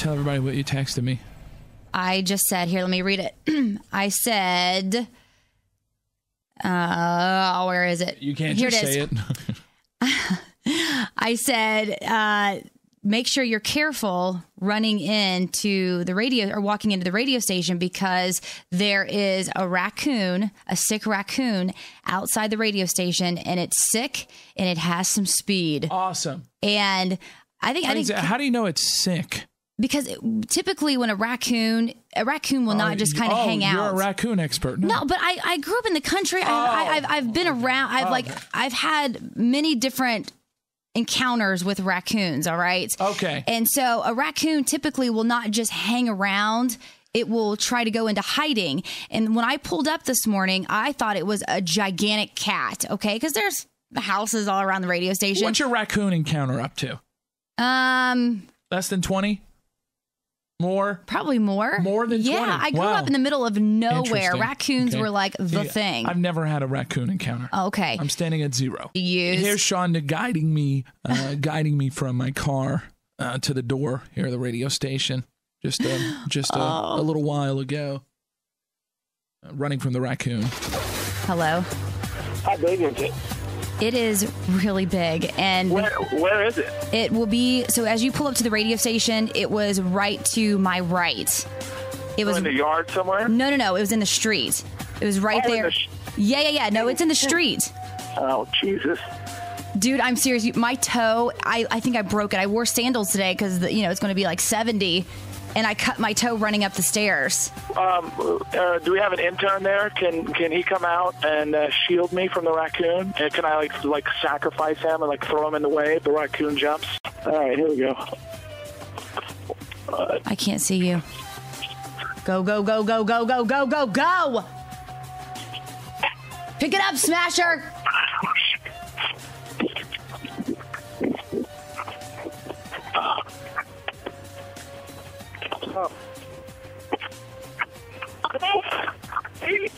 Tell everybody what you texted me. I just said, here, let me read it. I said, uh, where is it? You can't here just it say it. I said, uh, make sure you're careful running into the radio or walking into the radio station because there is a raccoon, a sick raccoon outside the radio station and it's sick and it has some speed. awesome. And I think, I think how do you know it's sick? Because it, typically when a raccoon, a raccoon will not just kind of oh, hang out. You're a raccoon expert. No, but I, I grew up in the country. I, I, I've, I've been around. I've like I've had many different encounters with raccoons. All right. Okay. And so a raccoon typically will not just hang around. It will try to go into hiding. And when I pulled up this morning, I thought it was a gigantic cat. Okay, because there's houses all around the radio station. What's your raccoon encounter up to? um, Less than 20? More? probably more. More than yeah. 20? I grew Wow. up in the middle of nowhere. Raccoons Okay. were like the Yeah, thing. I've never had a raccoon encounter. okay. I'm standing at zero. Use- Here's Shonda guiding me, uh, guiding me from my car uh, to the door here at the radio station. Just, uh, just a, Oh. a little while ago, uh, running from the raccoon. Hello. Hi, baby. is it? Is really big, and Where Where is it? it will be. So as you pull up to the radio station, it was right to my right. It was in the yard somewhere? no, no, no. It was in the street. It was right Oh, there. the sh- yeah, yeah, yeah. No, it's in the street. Oh Jesus! Dude, I'm serious. My toe, I, I think I broke it. I wore sandals today because, you know, it's going to be like 70, and I cut my toe running up the stairs. Um, uh, do we have an intern there? Can Can he come out and uh, shield me from the raccoon? And can I like like sacrifice him and like throw him in the way if the raccoon jumps? All right, here we go. I can't see you. Go, go, go, go, go, go, go, go, go! Pick it up, Smasher! I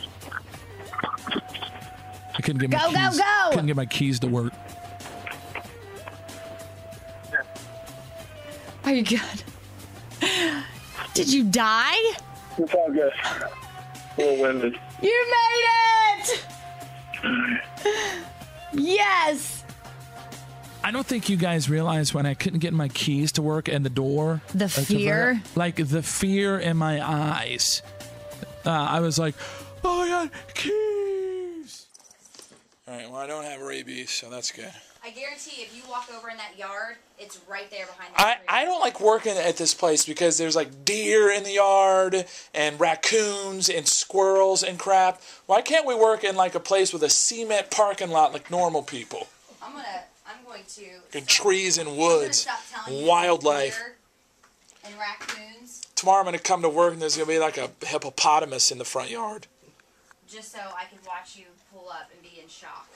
couldn't get my Go, go, keys. go! Couldn't get my keys to work. Are you good? Did you die? It's all good. A little winded. You made it! Yes! I don't think you guys realize when I couldn't get my keys to work and the door. The like, to fear? like the fear in my eyes. Uh, I was like, oh my god, keys. All right, well I don't have rabies, so that's good. I guarantee if you walk over in that yard, it's right there behind the I, I don't like working at this place because there's like deer in the yard and raccoons and squirrels and crap. Why can't we work in like a place with a cement parking lot like normal people? I'm gonna, I'm going to. And trees and I'm woods, stop telling you wildlife. deer And raccoons, Tomorrow I'm gonna come to work and there's gonna be like a hippopotamus in the front yard. just so I can watch you pull up and be in shock.